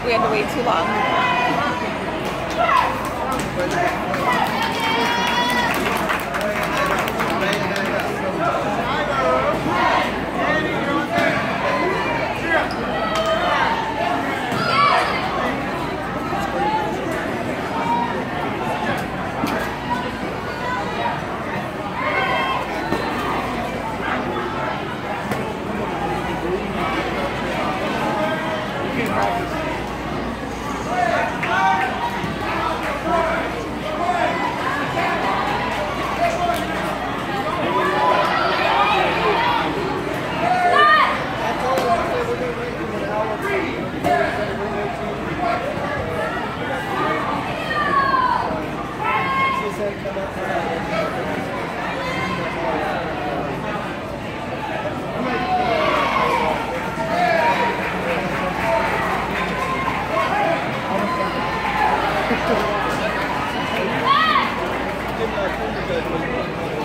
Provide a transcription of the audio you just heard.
think we had to wait too long. practice. 现在是那个什么？